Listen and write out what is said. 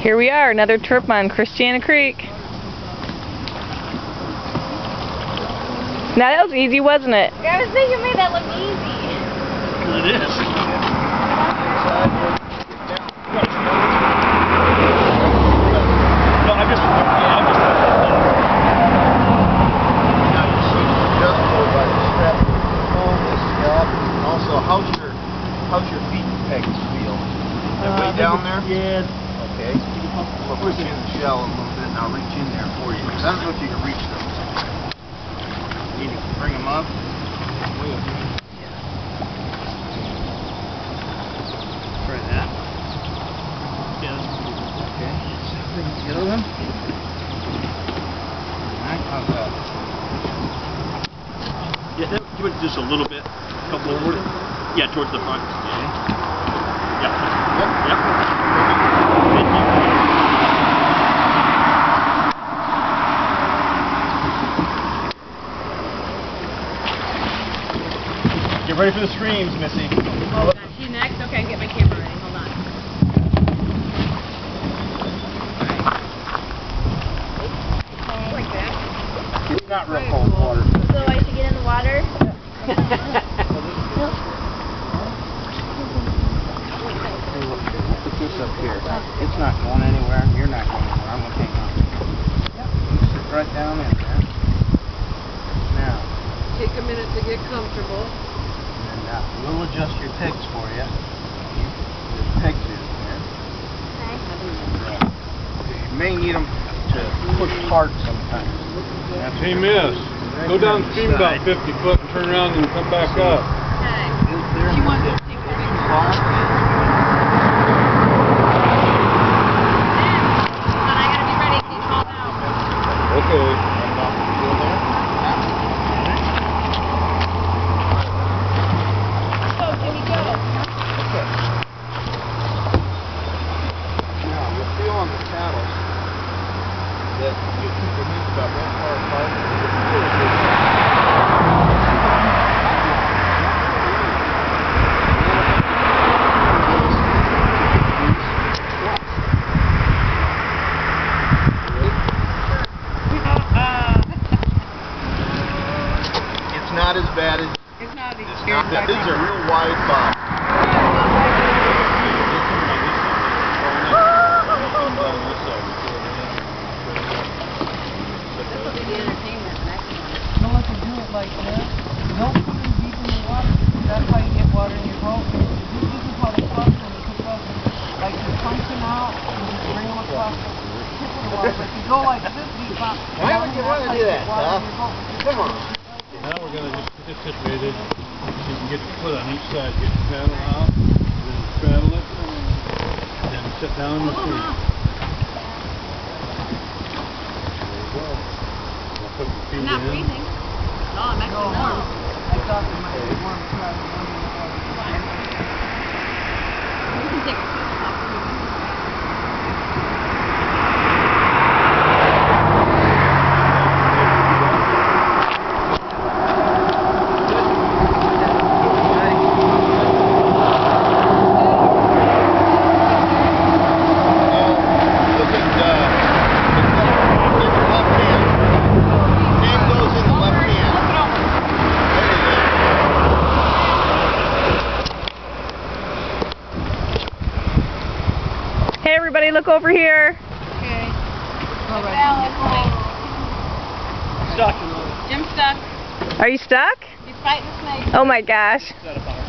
Here we are, another trip on Christiana Creek. Now that was easy, wasn't it? I was thinking, made that look easy. It is. No, I just, yeah, I just. Now you see the adjustable by the strap of the phone, this up, and also how's your how's your feet pegs feel? They're way down there? Yeah. Okay. We'll push in the shell a little bit and I'll reach in there for you. I don't know if you can reach those. You Need to bring them up. Try that. Yeah, that's pretty good. Okay. Bring the other one. Alright, how's that? Yeah, that, give it just a little bit. A Couple over. Yeah, towards the front. Okay. Yep. Yep. Yep. Get ready for the screams, Missy. Oh, gosh, next? Okay, get my camera ready. Hold on. Like that. Not real cold water. So I should get in the water? Put this up here. It's not going anywhere. You're not going anywhere. I'm gonna hang on. You sit right down in there. Now, Take a minute to get comfortable. and then now we'll adjust your pegs for you. You- There's pegs in there. You may need them to push hard sometimes. That's Hey, miss, go downstream about 50 foot and turn around and come back up. Okay. Is there She wants the- to take a picture. bar? But I gotta be ready in case called out. Okay. So, can we go? Now, you'll feel on the paddles that you keep your about that far apart. It's really good. It's not as bad as It's not not. These are real wide box. Don't let them do it like that. Don't put them deep in the water. That's how you get water in your boat. This, this is how they function. You can put like you function out and you bring them across the tip of the water. But if you go like this deep out, Why would you wanna do that, huh? Come on. Now we're gonna just get this situated, so you can get your foot on each side, get your paddle out, then straddle it, and then sit down in the stream. There you go. Now put your feet I'm not in. freezing. No, I'm actually warm. I thought they might be warm too. I was wondering if I was We can take a picture. Look at, uh, look at your left hand. Name goes in the left hand. There you go. Hey everybody, look over here. Okay. Stuck. Jim's stuck. Are you stuck? He's fighting a snake. Oh my gosh. Is that about